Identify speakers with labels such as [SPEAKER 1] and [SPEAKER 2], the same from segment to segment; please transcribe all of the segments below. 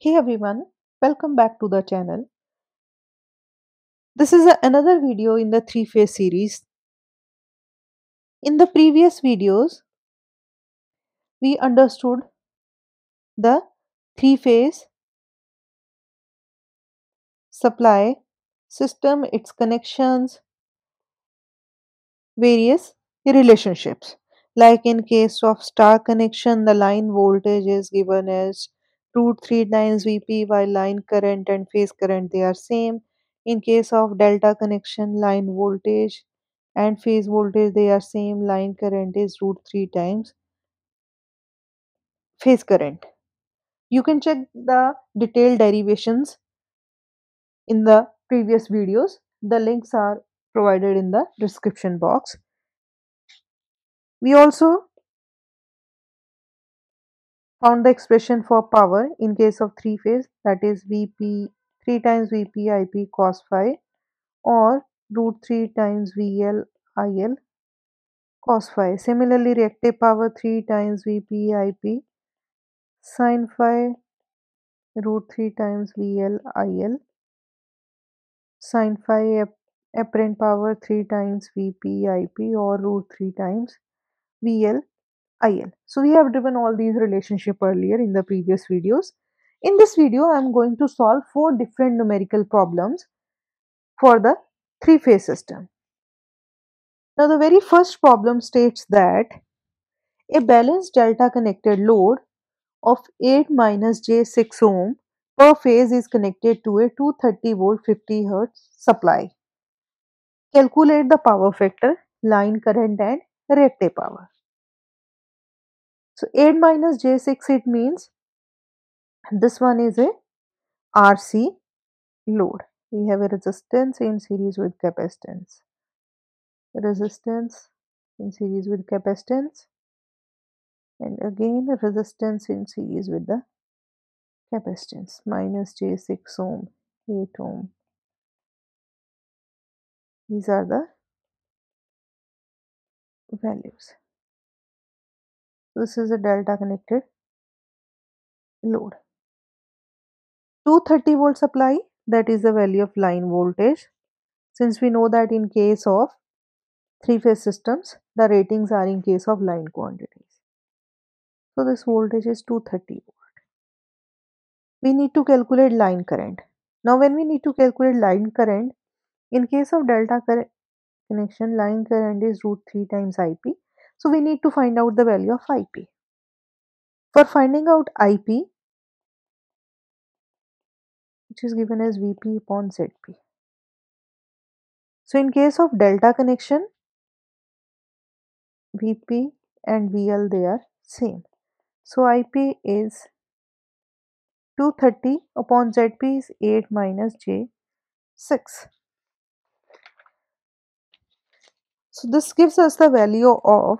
[SPEAKER 1] Hey everyone, welcome back to the channel. This is a- another video in the three phase series. In the previous videos, we understood the three phase supply system, its connections, various relationships. Like in case of star connection, the line voltage is given as root 3 times Vp while line current and phase current they are same. In case of delta connection, line voltage and phase voltage they are same. Line current is root 3 times phase current. You can check the detailed derivations in the previous videos. The links are provided in the description box. We also found the expression for power in case of three phase that is Vp 3 times Vp Ip cos phi or root 3 times VL IL cos phi. Similarly, reactive power 3 times Vp Ip sin phi root 3 times VL IL sin phi apparent power 3 times Vp Ip or root 3 times VL IL. So we have driven all these relationship earlier in the previous videos. In this video, I am going to solve four different numerical problems for the three phase system. Now the very first problem states that a balanced delta connected load of 8 minus j6 ohm per phase is connected to a 230 volt 50 hertz supply. Calculate the power factor, line current and reactive power. So 8 minus j6 it means this one is a RC load. We have a resistance in series with capacitance. Resistance in series with capacitance and again resistance in series with the capacitance minus j6 ohm 8 ohm these are the values this is a delta connected load. 230 volt supply that is the value of line voltage. Since we know that in case of three phase systems the ratings are in case of line quantities. So this voltage is 230 volt. We need to calculate line current. Now when we need to calculate line current in case of delta connection line current is root 3 times ip so we need to find out the value of ip for finding out ip which is given as vp upon zp so in case of delta connection vp and vl they are same. So ip is 230 upon zp is 8 minus j 6 so this gives us the value of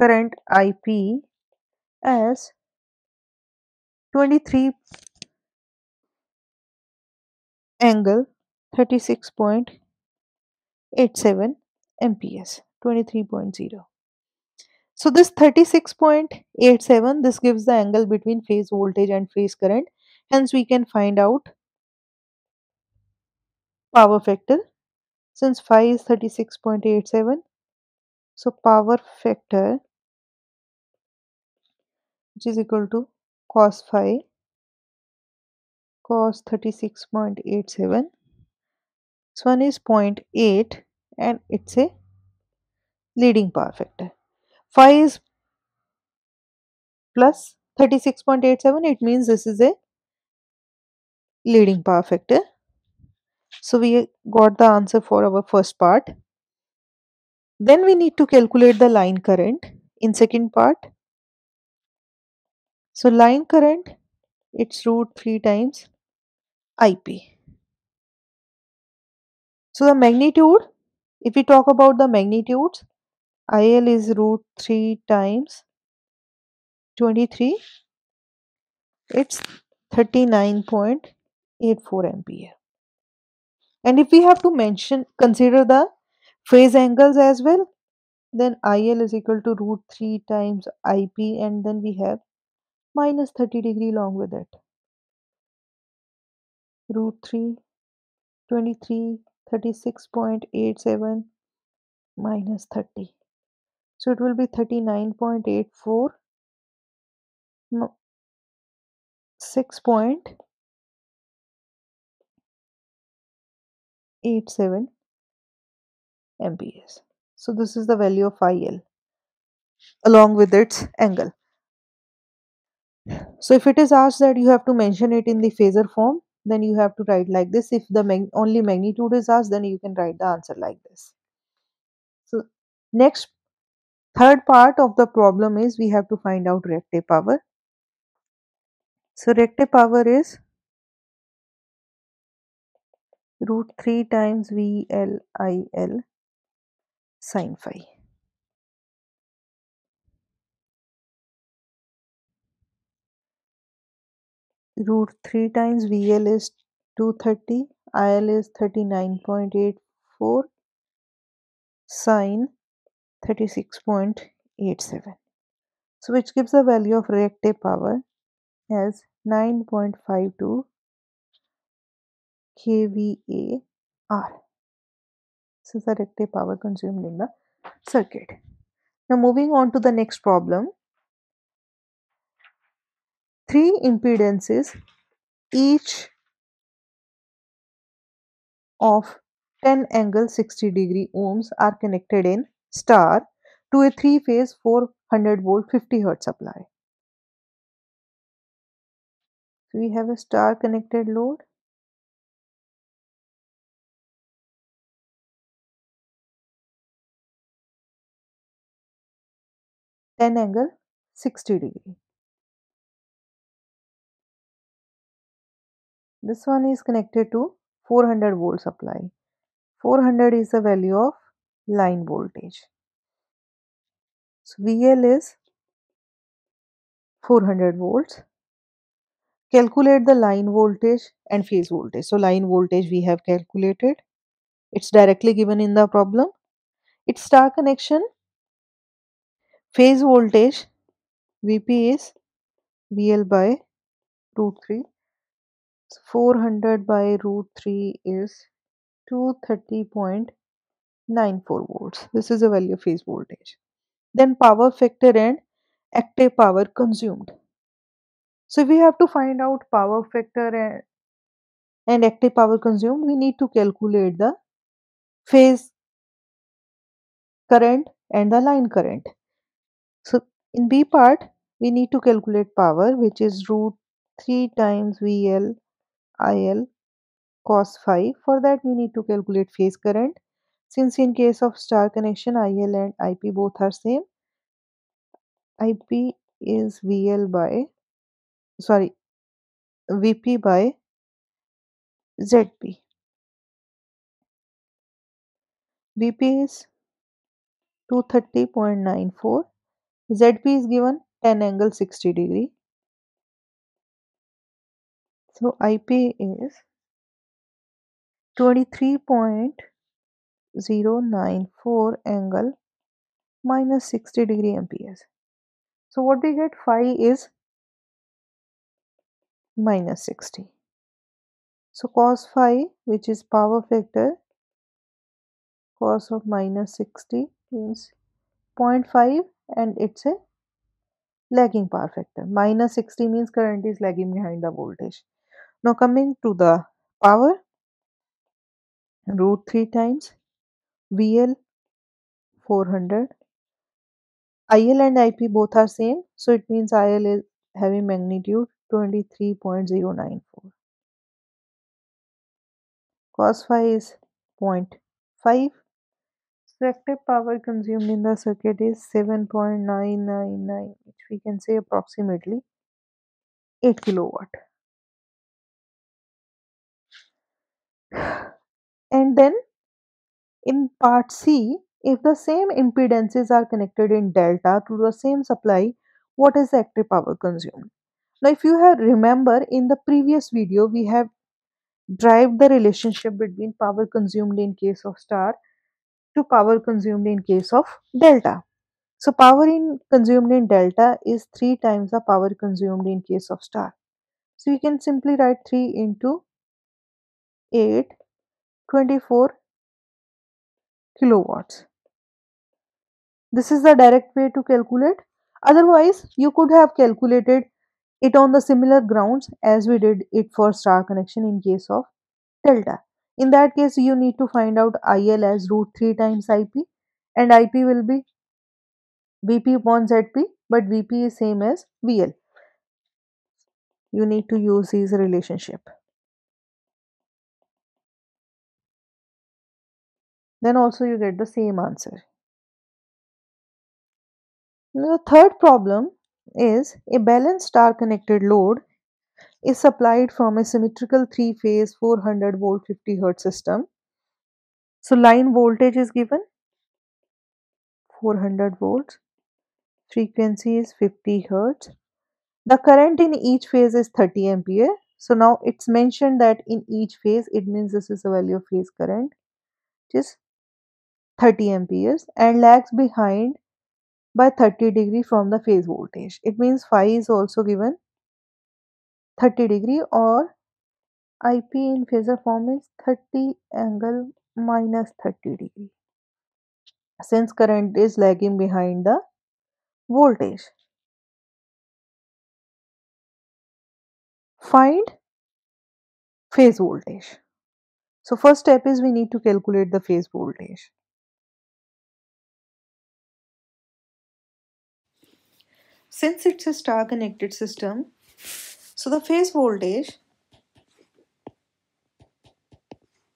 [SPEAKER 1] current ip as 23 angle 36.87 amperes 23.0 so this 36.87 this gives the angle between phase voltage and phase current. Hence we can find out power factor since phi is 36.87 so power factor which is equal to cos phi cos 36.87 this one is 0.8 and it's a leading power factor. Phi is plus 36.87 it means this is a leading power factor so we got the answer for our first part. Then we need to calculate the line current in second part. So line current it's root 3 times ip so the magnitude if we talk about the magnitudes il is root 3 times 23 it's 39.84 ampere and if we have to mention consider the phase angles as well then il is equal to root 3 times ip and then we have minus 30 degree along with it. Root 3 23 36.87 minus 30 so it will be 39.84 6.87 amps. So this is the value of IL along with its angle. So if it is asked that you have to mention it in the phasor form, then you have to write like this. If the mag only magnitude is asked, then you can write the answer like this. So next, third part of the problem is we have to find out reactive power. So reactive power is root 3 times VLIL sine phi. root 3 times VL is 230, IL is 39.84, sine 36.87. So which gives the value of reactive power as 9.52 kVAR. This is the reactive power consumed in the circuit. Now moving on to the next problem. Three impedances each of 10 angle 60 degree ohms are connected in star to a three phase 400 volt 50 hertz supply. So we have a star connected load. Angle 60 degree. This one is connected to 400 volt supply. 400 is the value of line voltage. So VL is 400 volts. Calculate the line voltage and phase voltage. So line voltage we have calculated. It's directly given in the problem. Its star connection. Phase voltage VP is VL by root 3 So 400 by root 3 is 230.94 volts. This is the value of phase voltage. Then power factor and active power consumed. So we have to find out power factor and, and active power consumed, we need to calculate the phase current and the line current. So in B part, we need to calculate power which is root 3 times VL IL cos phi. For that we need to calculate phase current. Since in case of star connection IL and IP both are same. IP is VL by sorry VP by ZP. VP is 230.94. ZP is given 10 angle 60 degree. So IP is 23.094 angle minus 60 degree amps. So what we get phi is minus 60. So cos phi which is power factor cos of minus 60 means 0.5 and it's a lagging power factor. Minus 60 means current is lagging behind the voltage. Now coming to the power root 3 times VL 400 IL and IP both are same so it means IL is having magnitude 23.094 cos phi is 0.5 reactive power consumed in the circuit is 7.999 which we can say approximately 8 kilowatt And then in part C, if the same impedances are connected in delta to the same supply, what is the active power consumed? Now, if you have remember in the previous video, we have derived the relationship between power consumed in case of star to power consumed in case of delta. So, power in consumed in delta is 3 times the power consumed in case of star. So, you can simply write 3 into 24 kilowatts. This is the direct way to calculate. Otherwise, you could have calculated it on the similar grounds as we did it for star connection in case of delta. In that case, you need to find out IL as root 3 times IP and IP will be VP upon ZP but VP is same as VL. You need to use these relationship. Then also you get the same answer. The third problem is a balanced star connected load is supplied from a symmetrical three phase 400 volt 50 hertz system. So line voltage is given 400 volts, frequency is 50 hertz. The current in each phase is 30 ampere. So now it's mentioned that in each phase it means this is the value of phase current which is 30 amperes and lags behind by 30 degree from the phase voltage. It means phi is also given 30 degree or IP in phasor form is 30 angle minus 30 degree since current is lagging behind the voltage. Find phase voltage. So first step is we need to calculate the phase voltage. Since it's a star connected system, so the phase voltage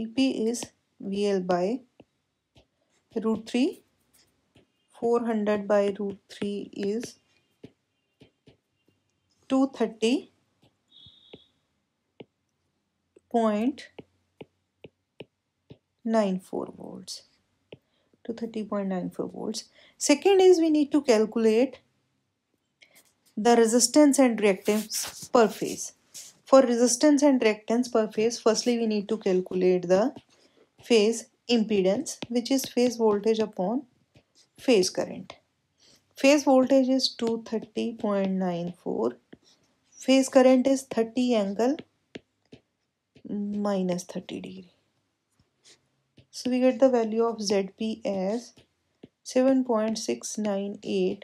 [SPEAKER 1] EP is VL by root 3 400 by root 3 is 230 point 94 volts. to 30.94 volts. Second is we need to calculate the resistance and reactance per phase. For resistance and reactance per phase, firstly we need to calculate the phase impedance which is phase voltage upon phase current. Phase voltage is 230.94. Phase current is 30 angle minus 30 degree. So we get the value of ZP as 7.698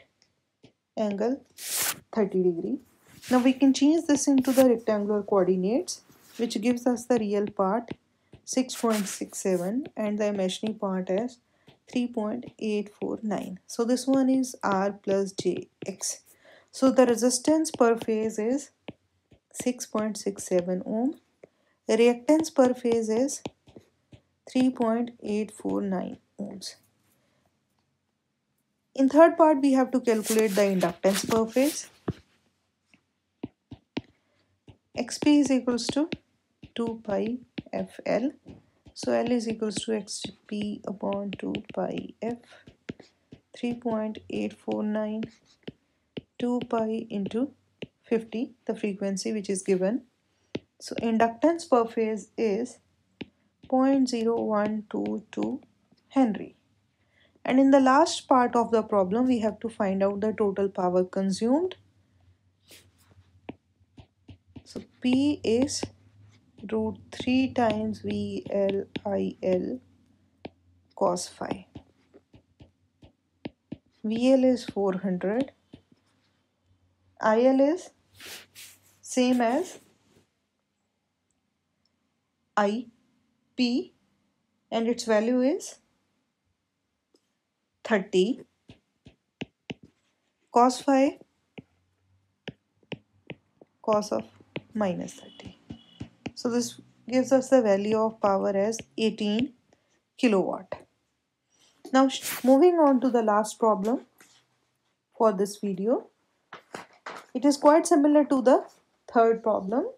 [SPEAKER 1] angle 30 degree. Now we can change this into the rectangular coordinates which gives us the real part 6.67 and the imaginary part as 3.849. So this one is R plus JX. So the resistance per phase is 6.67 ohm. Reactance per phase is 3.849 ohms. In third part, we have to calculate the inductance per phase. xp is equals to 2 pi fl. So L is equals to xp upon 2 pi f 3.849 2 pi into 50 the frequency which is given. So inductance per phase is 0.0122 Henry. And in the last part of the problem, we have to find out the total power consumed. So P is root 3 times VLIL cos phi. VL is 400. IL is same as IP and its value is 30 cos phi. Cos of minus 30 so this gives us the value of power as 18 kilowatt. Now moving on to the last problem for this video. It is quite similar to the third problem.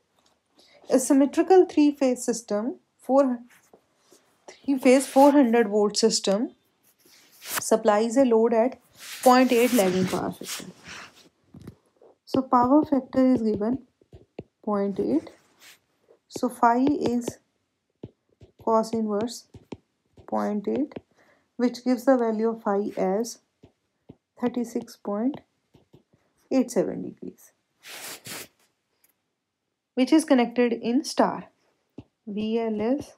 [SPEAKER 1] A symmetrical three-phase system four three-phase 400 volt system supplies a load at 0.8 lagging power factor. So power factor is given 0.8. So phi is cos inverse 0.8 which gives the value of phi as 36.87 degrees which is connected in star. VL is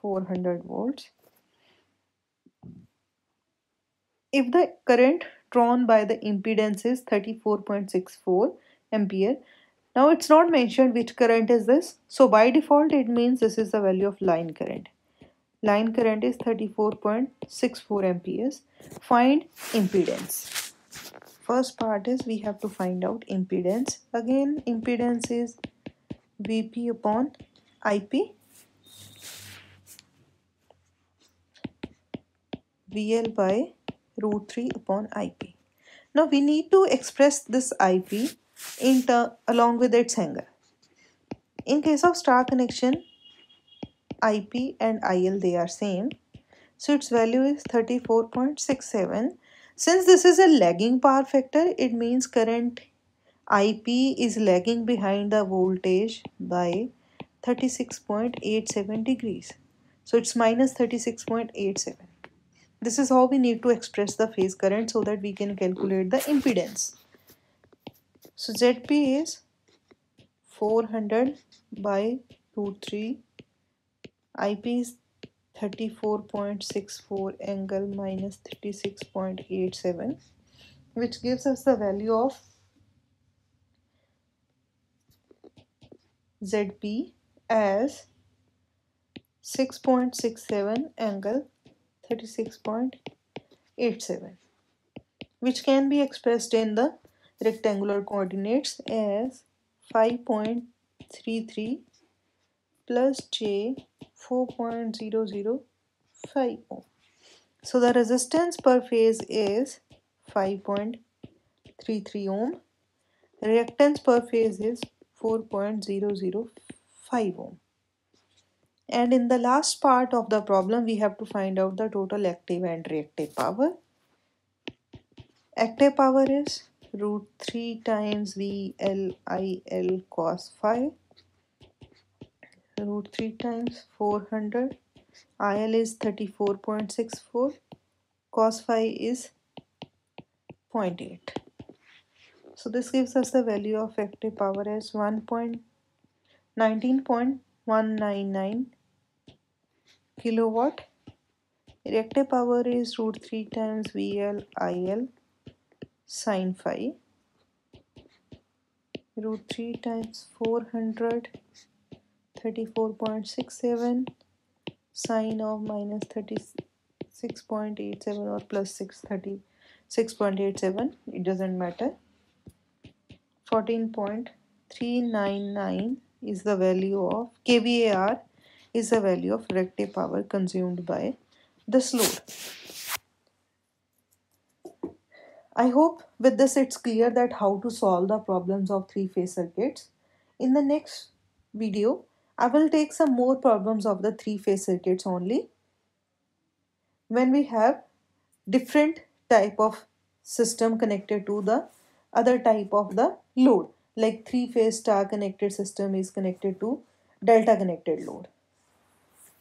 [SPEAKER 1] 400 volts. If the current drawn by the impedance is 34.64 ampere, now it's not mentioned which current is this. So by default it means this is the value of line current. Line current is 34.64 amperes. Find impedance. First part is we have to find out impedance. Again impedance is Vp upon Ip. VL by root 3 upon Ip. Now we need to express this Ip in along with its angle. In case of star connection, IP and IL they are same. So its value is 34.67. Since this is a lagging power factor, it means current IP is lagging behind the voltage by 36.87 degrees. So it's minus 36.87. This is how we need to express the phase current so that we can calculate the impedance. So ZP is 400 by root 3. IP is 34.64 angle minus 36.87 which gives us the value of ZP as 6.67 angle 36.87 which can be expressed in the rectangular coordinates as 5.33 plus j 4.005 ohm. So the resistance per phase is 5.33 ohm. The reactance per phase is 4.005 ohm and in the last part of the problem we have to find out the total active and reactive power. Active power is root 3 times VLIL cos phi. Root 3 times 400 IL is 34.64 cos phi is 0.8 so this gives us the value of active power as 1.19.199 kilowatt. Reactive power is root 3 times VL IL sine phi. Root 3 times 400 34.67 sine of minus 36.87 or plus 636.87 it doesn't matter. 14.399 is the value of kVAR is the value of reactive power consumed by this load. I hope with this it's clear that how to solve the problems of three-phase circuits. In the next video, I will take some more problems of the three-phase circuits only. When we have different type of system connected to the other type of the load like three-phase star connected system is connected to delta connected load.